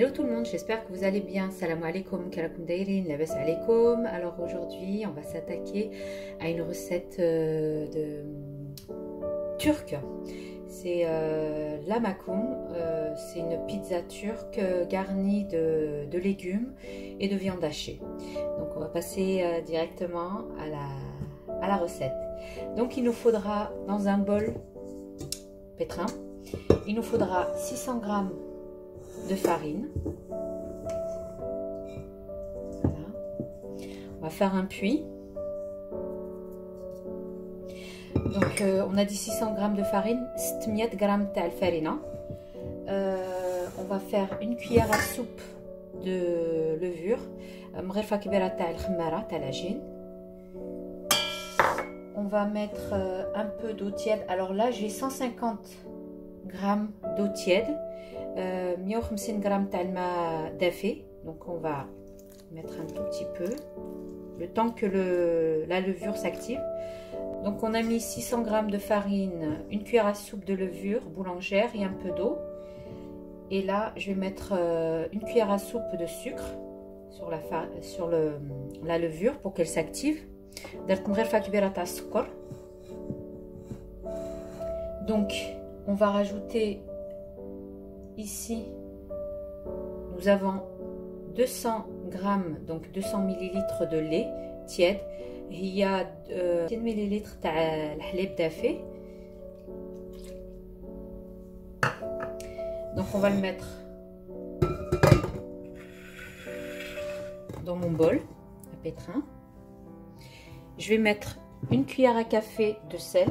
Hello tout le monde, j'espère que vous allez bien. Salam alaikum, karakum dairin, labas alaikum. Alors aujourd'hui, on va s'attaquer à une recette euh, de turque. C'est euh, la euh, c'est une pizza turque garnie de, de, légumes et de viande hachée. Donc on va passer euh, directement à la, à la recette. Donc il nous faudra dans un bol pétrin, il nous faudra 600 grammes de farine. On va faire un puits. Donc, euh, on a dit 600 g de farine, 600 g de farine. Euh, on va faire une cuillère à soupe de levure. On va mettre euh, un peu d'eau tiède. Alors là, j'ai 150 g d'eau tiède. 150 g d'alma d'afé. Donc on va mettre un tout petit peu le temps que la levure s'active. Donc on a mis 600 g de farine, une cuillère à soupe de levure boulangère et un peu d'eau. Et là, je vais mettre euh, une cuillère à soupe de sucre sur la, la levure pour qu'elle s'active. Donc, on va rajouter ici, nous avons 200 grammes, donc 200 millilitres de lait tiède. Il y a 10 millilitres de d'afé. Donc on va le mettre dans mon bol à pétrin. Je vais mettre une cuillère à café de sel.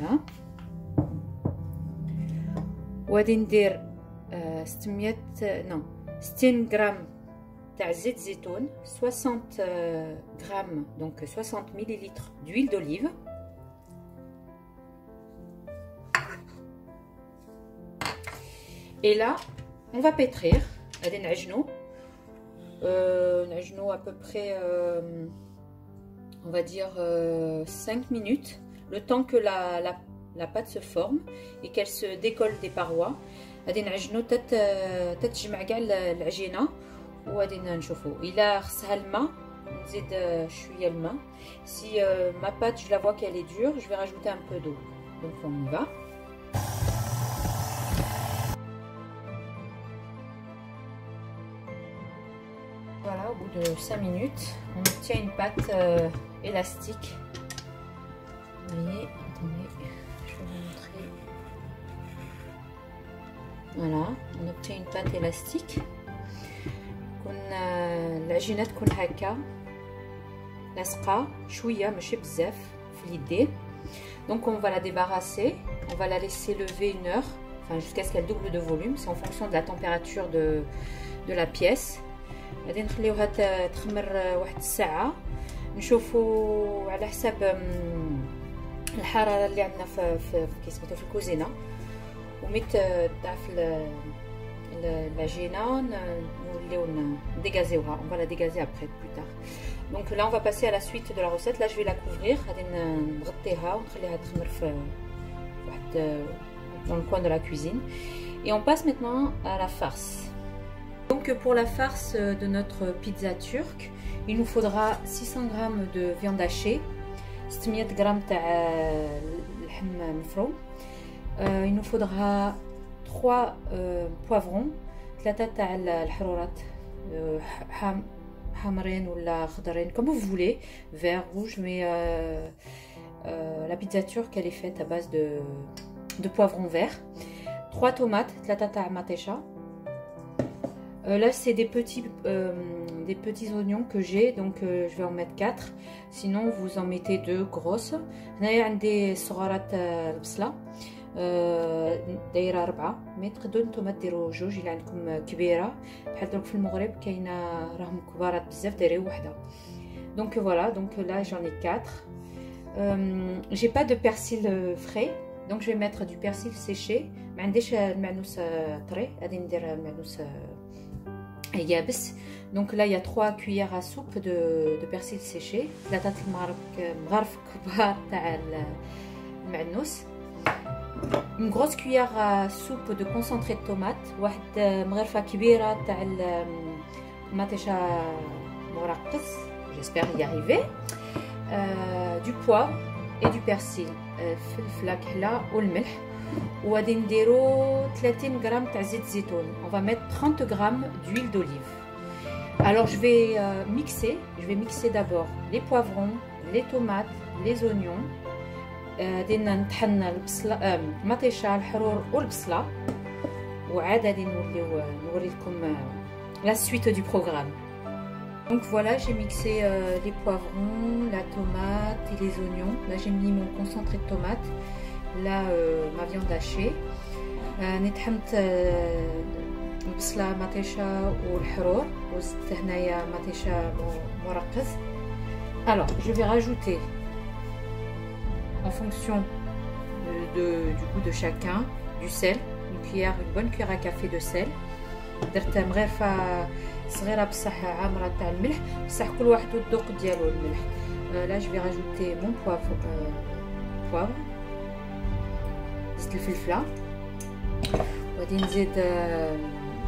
Voilà. وغادي ندير 600 non 60 غرام تاع زيت زيتون 60 غرام donc 60 millilitres d'huile d'olive et là on va pétrir غادي نعجنو نعجنو à peu près on va dire 5 minutes le temps que la, la, la pâte se forme et qu'elle se décolle des parois غادي نعجنو تتجمع كاع العجينه وغادي نشوفو الا خصها الماء نزيد شويه الماء si euh, ma pâte je la vois qu'elle est dure je vais rajouter un peu d'eau donc on y va voilà au bout de 5 minutes on obtient une pâte euh, élastique vous voyez attendez je vais vous montrer voilà on obtient une pâte élastique كنا العجينه تكون هكا لاصقه شويه ماشي بزاف في اليدين donc on va la débarrasser on va la laisser lever une heure enfin jusqu'à ce qu'elle double de volume c'est en fonction de la température de de la pièce غادي نخليوها تخمر واحد الساعه نشوفوا على حساب الحراره اللي عندنا في في كيسميتو في الكوزينه وميت ضعف العجينه نوليو نديغازيوها on va la dégazer après plus tard donc là on va passer à la suite de la recette là je vais la couvrir غادي نغطيها ونخليها تخمر في واحد dans le coin de la cuisine et on passe maintenant à la farce donc pour la farce de notre pizza turque il nous faudra 600 g de viande hachée 600 g تاع اللحم مفروم il nous faudra 3 poivrons 3 تاع الحرورات حمرين ولا خضرين comme vous voulez vert rouge mais euh, euh, la pizza turque elle est faite à base de, de poivrons verts 3 tomates 3 تاع مطيشه euh, là c'est des petits euh, des petits oignons que j'ai donc euh, je vais en mettre 4 sinon vous en mettez deux grosses هنايا عندي صغارات البصله دايره ربعه مي تقدروا نتوما ديروا جوج الا عندكم كبيره بحال دروك في المغرب كاينه راهم كبارات بزاف دايرين وحده donc voilà donc là j'en ai 4 euh, j'ai pas de persil frais donc je vais mettre du persil séché ما عنديش المعنوس طري غادي ندير المعنوس يابس donc là il y a 3 cuillères à soupe de, de persil séché ثلاثه المغرف مغرف كبار تاع المعنوس une grosse cuillère à soupe de concentré de tomate واحد مغرفه كبيره تاع الماتيشا مرقص j'espère y arriver euh, du poivre et du persil الفلفله كحله والملح وغادي نديرو 30 غرام تاع زيت زيتون on va mettre 30 grammes d'huile d'olive alors je vais euh, mixer je vais mixer d'abord les poivrons les tomates les oignons دينا نطحن البصله المطيشه الحرور والبصله وعاد غادي نوليو نوري لكم la suite du programme donc voilà j'ai mixé euh, les poivrons la tomate et les oignons là j'ai mis mon concentré de tomate là euh, ma viande hachée راني طحنت البصله مطيشه والحرور وزدت هنايا مطيشه مرقز alors je vais rajouter en fonction de, du goût de chacun, du sel, une cuillère, une bonne cuillère à café de sel. درت مغرفة صغيرة بصح عامرة تاع الملح بصح كل واحد والذوق ديالو الملح لا جو في راجوتي مون بوافر بوافر زيت الفلفلة وغادي نزيد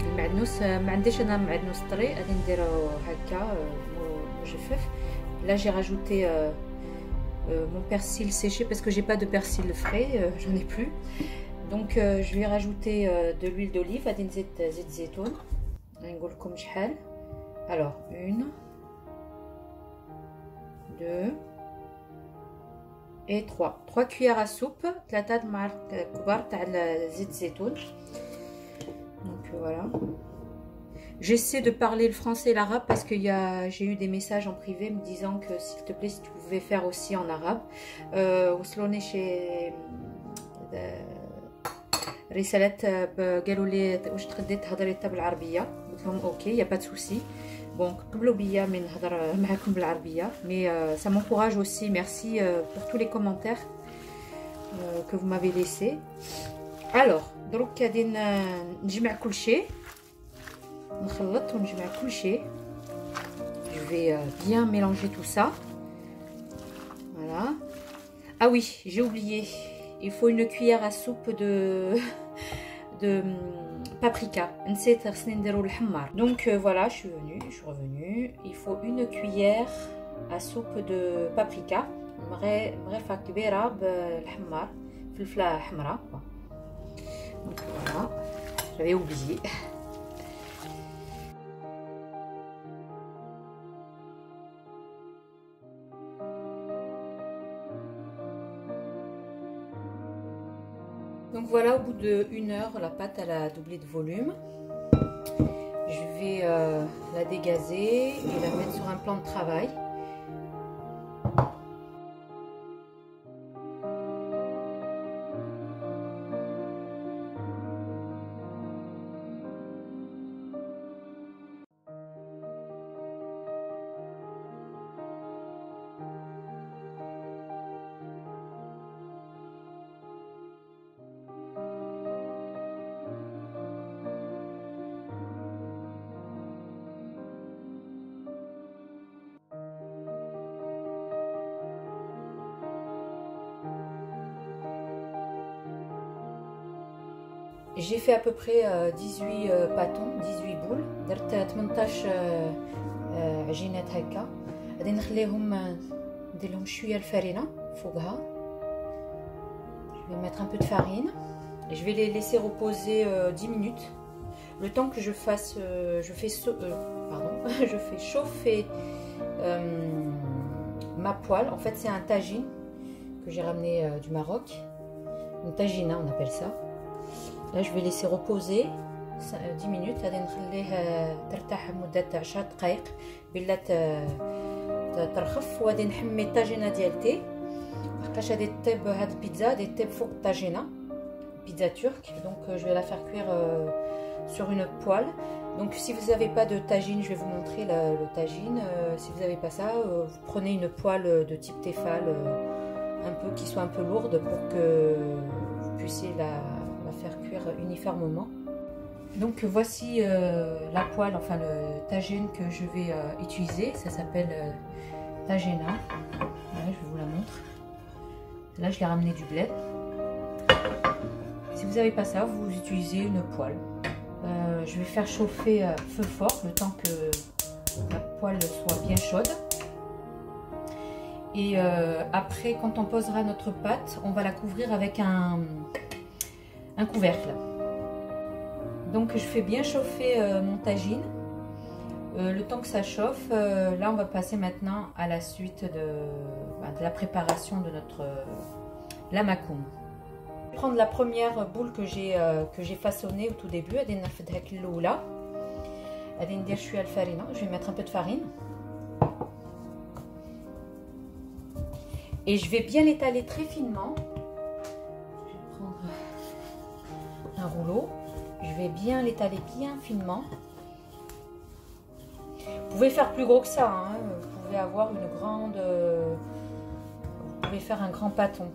المعدنوس ما عنديش انا معدنوس طري غادي نديرو هكا مجفف لا جي راجوتي Euh, mon persil séché parce que j'ai pas de persil frais, euh, j'en ai plus. Donc euh, je vais rajouter de l'huile d'olive, adin zet zet zetoun. comme شحال. Alors, une, deux et trois. Trois cuillères à soupe, ثلاثة معالق كبار تاع زيت زيتون. Donc voilà. J'essaie de parler le français et l'arabe parce que j'ai eu des messages en privé me disant que s'il te plaît, si tu pouvais faire aussi en arabe. وصلوني شي رسالات قالوا لي واش تقدري تهضري حتى بالعربيه قلت لهم اوكي يا با دو سوسي بون قبلوا بيا من نهضر معاكم بالعربيه مي ça m'encourage aussi merci pour tous les commentaires que vous m'avez laissé alors دروك غادي نجمع كل شيء نخلط ونجمع كل شيء je vais bien mélanger tout ça voilà ah oui j'ai oublié il faut une cuillère à soupe de de paprika نسيت خصني نديرو الحمار donc euh, voilà je suis venue je suis revenue il faut une cuillère à soupe de paprika مغرفه كبيره بالحمار فلفله حمراء donc voilà j'avais oublié Donc voilà, au bout d'une heure, la pâte a doublé de volume. Je vais euh, la dégazer et la mettre sur un plan de travail. J'ai fait à peu près 18 pâtons, 18 boules. درت 18 عجينات هكا غادي نخليهم ندير لهم شويه الفرينه فوقها je vais mettre un peu de farine et je vais les laisser reposer 10 minutes le temps que je fasse je fais pardon je fais chauffer ma poêle en fait c'est un tagine que j'ai ramené du Maroc une tagina on appelle ça Là, je vais laisser reposer 10 minutes غادي نخليه ترتاح مده 10 دقائق بلا ترخف وغادي نحمي الطاجينه ديال تي لحقاش غادي طيب هاد البيتزا غادي طيب فوق الطاجينه pizza turque donc je vais la faire cuire sur une poêle donc si vous n'avez pas de tagine je vais vous montrer la, le tagine si vous n'avez pas ça vous prenez une poêle de type Tefal un peu qui soit un peu lourde pour que vous puissiez la faire cuire uniformément. Donc voici euh, la poêle, enfin le tagine que je vais euh, utiliser. Ça s'appelle euh, je vous la montre. Là, je l'ai ramené du bled. Si vous n'avez pas ça, vous utilisez une poêle. Euh, je vais faire chauffer euh, feu fort le temps que la poêle soit bien chaude. Et euh, après, quand on posera notre pâte, on va la couvrir avec un, un couvercle. Donc je fais bien chauffer mon tagine. le temps que ça chauffe, là on va passer maintenant à la suite de, bah, la préparation de notre lamakoum prendre la première boule que j'ai euh, que j'ai façonnée au tout début je vais mettre un peu de farine. Et je vais bien l'étaler très finement rouleau. Je vais bien l'étaler bien finement. Vous pouvez faire plus gros que ça hein. vous pouvez avoir une grande vous pouvez faire un grand pâton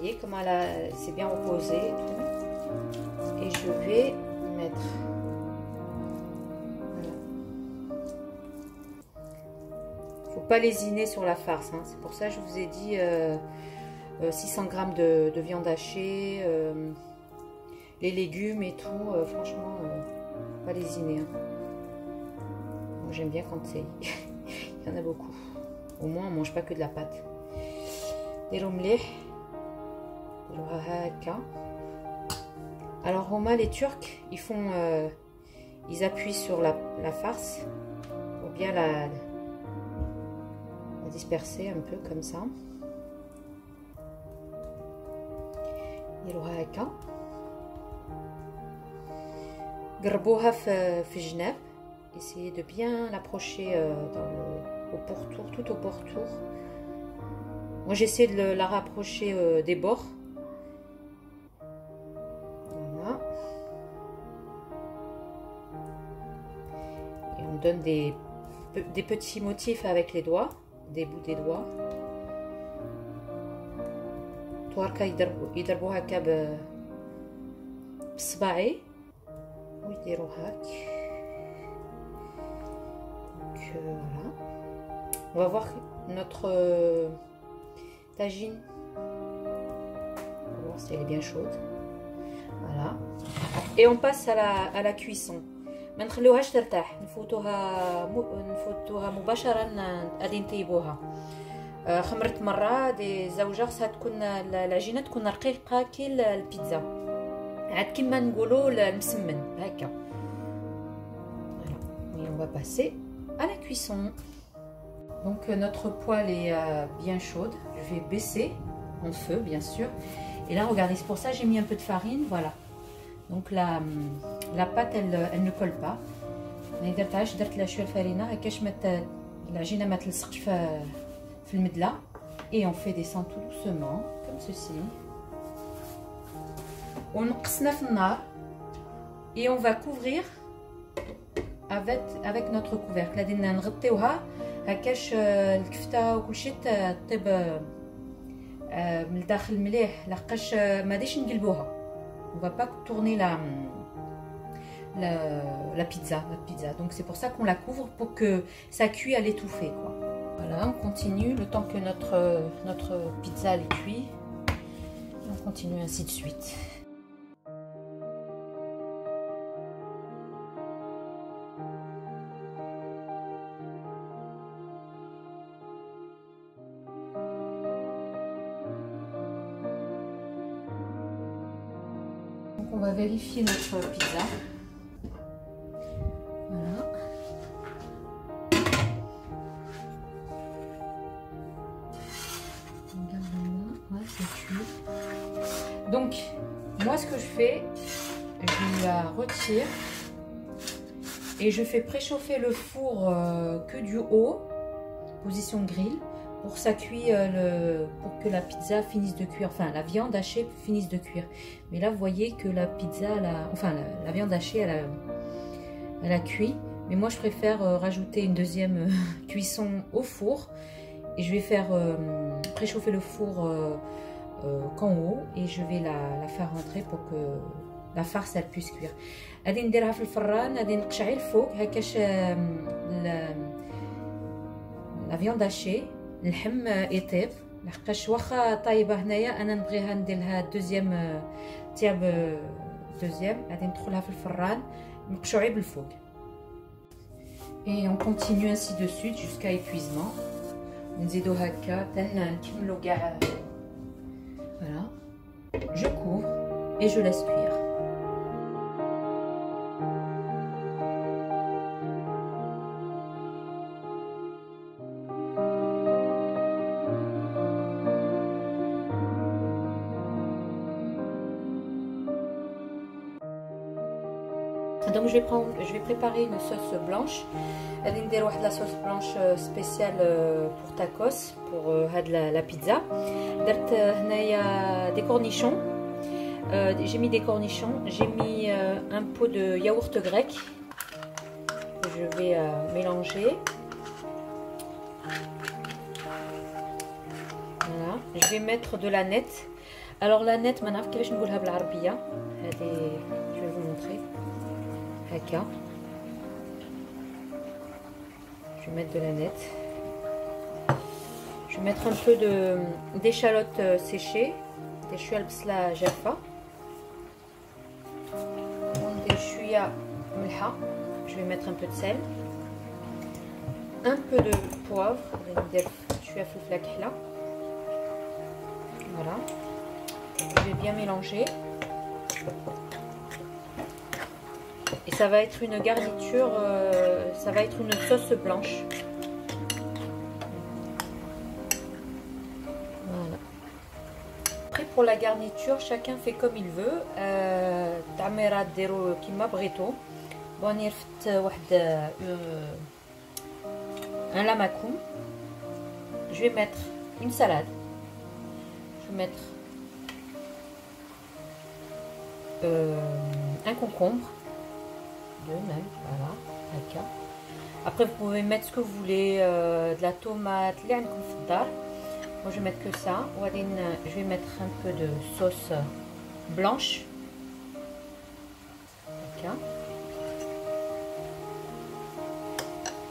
voyez comment elle s'est bien reposée et Et je vais mettre faut pas lésiner sur la farce. Hein. C'est pour ça que je vous ai dit 600 euh, euh, g de, viande hachée, euh, les légumes et tout. franchement, pas lésiner. Hein. Moi, j'aime bien quand c'est... Il y en a beaucoup. Au moins, on mange pas que de la pâte. Alors Roma, les Turcs, ils font, euh, ils appuient sur la, farce pour bien la, disperser un peu comme ça. Garboha fi Essayez de bien l'approcher euh, au pourtour, tout au pourtour moi, j'essaie de la rapprocher euh, des bords. donne des, des petits motifs avec les doigts, des bouts des doigts. تواركا يضربوا هكا بصباعي ويديروا هاك voilà on va voir notre tagine. On va voir si elle est bien chaude. Voilà. Et on passe à la, à la cuisson. ما نخليوهاش ترتاح نفوتوها نفوتوها مباشره غادي نطيبوها خمرت مره دي زوجه خصها تكون العجينه تكون رقيقه كي البيتزا عاد كيما نقولوا المسمن هكا voilà et on va passer à la cuisson Donc euh, notre poêle est euh, bien chaude. Je vais baisser en feu, bien sûr. Et là, regardez, c'est pour ça que j'ai mis un peu de farine. Voilà. Donc la, لا بات elle ne colle pas. أنا درت عاش درت لها شوية الفرينه هكاش ما العجينه ما تلصقش في في المدله اي اون في ديسون تو دوسمون كوم سوسي ونقصنا في النار اي اون فا كوفرير افيك افيك نوتر كوفيرك غادي نغطيوها هكاش الكفته وكلشي طيب من الداخل مليح لحقاش ما غاديش نقلبوها on va pas tourner la la, pizza la pizza. Donc c'est pour ça qu'on la couvre pour que ça cuit à l'étouffer quoi. Voilà on continue le temps que notre notre pizza est cuit on continue ainsi de suite. On va vérifier notre pizza. Donc, moi, ce que je fais, je la retire et je fais préchauffer le four euh, que du haut, position grill pour ça euh, le, pour que la pizza finisse de cuire, enfin la viande hachée finisse de cuire. Mais là, vous voyez que la pizza, enfin la, viande hachée, elle elle a cuit. Mais moi, je préfère rajouter une deuxième cuisson au four. Et je vais faire préchauffer le four qu'en haut. Et je vais la, faire rentrer pour que la farce elle puisse cuire. غادي نديرها في الفران غادي نقشعي الفوق هكاش لا فيوند هاشي اللحم يطيب لحقاش واخا طايبه هنايا انا نبغيها ندير لها دوزيام تياب دوزيام غادي ندخلها في الفران مقشوعي بالفوق Et on continue ainsi de suite jusqu'à épuisement. نزيدو هكا نكملو كاع voilà. Je couvre et je laisse cuire. Donc je vais, prendre, je vais préparer une sauce blanche. غادي ندير واحد la sauce blanche spéciale pour tacos pour هاد la pizza. درت هنايا des cornichons. j'ai mis des cornichons, j'ai mis un pot de yaourt grec que je vais mélanger. Voilà, je vais mettre de la nette. Alors la nette, ما نعرف كيفاش نقولها بالعربيه. هذه je vais vous montrer. Je vais mettre de la nette. Je vais mettre un peu d'échalotes séchées. Des chouïa bsla jaffa. Des chouïa mlha. Je vais mettre un peu de sel. Un peu de poivre. Voilà. Je vais bien mélanger. Et ça va être une garniture, euh, ça va être une sauce blanche. Voilà. Après pour la garniture, chacun fait comme il veut. تعميرات ديروا كيما بغيتو. بوني رفت واحد un lamacoum. Je vais mettre une salade. Je vais mettre euh, un concombre même, voilà, d'accord. Après vous pouvez mettre ce que vous voulez, euh, de la tomate, moi je vais mettre que ça. Je vais mettre un peu de sauce blanche.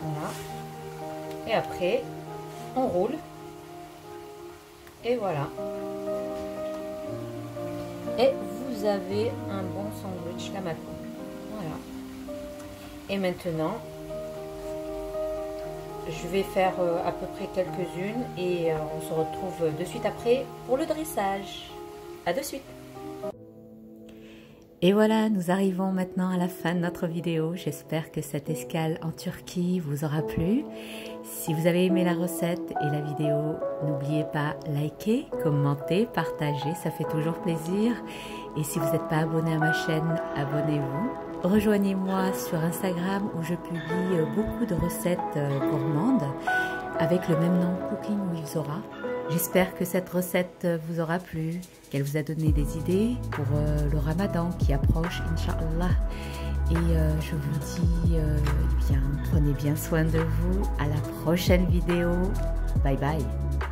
Voilà. Et après, on roule. Et voilà. Et vous avez un bon sandwich la Voilà. Et maintenant, je vais faire euh, à peu près quelques-unes et euh, on se retrouve de suite après pour le dressage. A de suite et voilà, nous arrivons maintenant à la fin de notre vidéo. J'espère que cette escale en Turquie vous aura plu. Si vous avez aimé la recette et la vidéo, n'oubliez pas liker, commenter, partager, ça fait toujours plaisir. Et si vous n'êtes pas abonné à ma chaîne, abonnez-vous. Rejoignez-moi sur Instagram où je publie beaucoup de recettes euh, gourmandes avec le même nom Cooking with Zora. J'espère que cette recette vous aura plu, qu'elle vous a donné des idées pour euh, le ramadan qui approche, Inch'Allah. Et euh, je vous dis, eh bien, prenez bien soin de vous. À la prochaine vidéo. Bye bye.